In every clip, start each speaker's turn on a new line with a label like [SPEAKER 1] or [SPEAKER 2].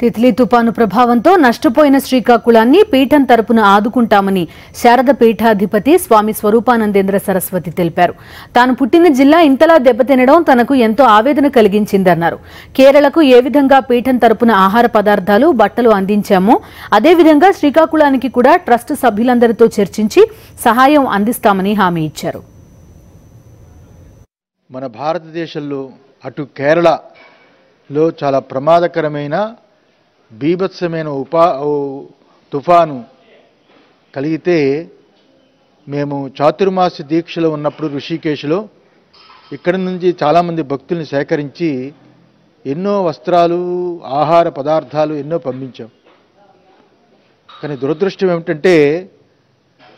[SPEAKER 1] తిత్లీ తుపాను ప్రభావంతో నష్టపోయిన శ్రీకాకుళాన్ని పీఠం తరపున ఆదుకుంటామని శారద పీఠాధిపతి స్వామి స్వరూపానందేంద్ర సరస్వతి తెలిపారు. తాను పుట్టిన జిల్లా ఇంతలా దెబ్బతినడం తనకు ఎంతో ఆవేదన కలిగించిందన్నారు. కేరళకు ఏ విధంగా పీఠం తరపున ఆహార పదార్థాలు బట్టలు అందించామో అదేవిధంగా శ్రీకాకుళానికి కూడా ట్రస్ట్ సభ్యులందరితో చర్చించి సహాయం అందిస్తామని హామీ ఇచ్చారు.
[SPEAKER 2] మన భారతదేశంలో అటు కేరళలో చాలా ప్రమాదకరమైన బీభత్సమైన ఉపా తుఫాను కలిగితే మేము చాతుర్మాస దీక్షలో ఉన్నప్పుడు ఋషికేశ్లో ఇక్కడి నుంచి చాలామంది భక్తుల్ని సేకరించి ఎన్నో వస్త్రాలు ఆహార పదార్థాలు ఎన్నో పంపించాం. కానీ దురదృష్టం ఏమిటంటే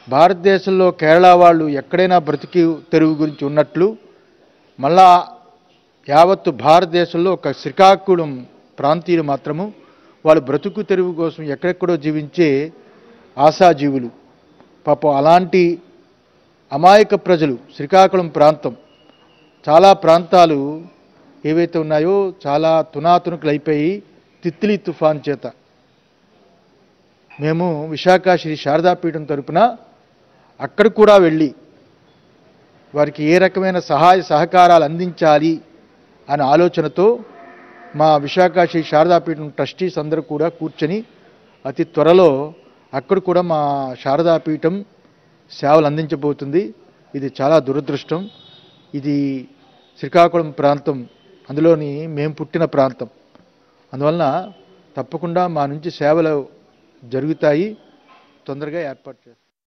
[SPEAKER 2] భారతదేశంలో కేరళ వాళ్ళు ఎక్కడైనా బ్రతికి తెరువు గురించి ఉన్నట్లు మళ్ళా యావత్తు భారతదేశంలో ఒక శ్రీకాకుళం ప్రాంతీయులు మాత్రము వాళ్ళు బ్రతుకు తెరువు కోసం ఎక్కడెక్కడో జీవించే ఆశాజీవులు. పాపం అలాంటి అమాయక ప్రజలు శ్రీకాకుళం ప్రాంతం చాలా ప్రాంతాలు ఏవైతే ఉన్నాయో చాలా తునాతునుకులు అయిపోయి తిత్లీ తుఫాన్ చేత. మేము విశాఖ శ్రీ శారదాపీఠం తరపున అక్కడ కూడా వెళ్ళి వారికి ఏ రకమైన సహాయ సహకారాలు అందించాలి అనే ఆలోచనతో మా విశాఖ శ్రీ శారదాపీఠం ట్రస్టీస్ అందరూ కూడా కూర్చొని అతి త్వరలో అక్కడ కూడా మా శారదాపీఠం సేవలు అందించబోతుంది. ఇది చాలా దురదృష్టం. ఇది శ్రీకాకుళం ప్రాంతం అందులోని మేము పుట్టిన ప్రాంతం. అందువలన తప్పకుండా మా నుంచి సేవలు జరుగుతాయి. తొందరగా ఏర్పాటు చేస్తాం.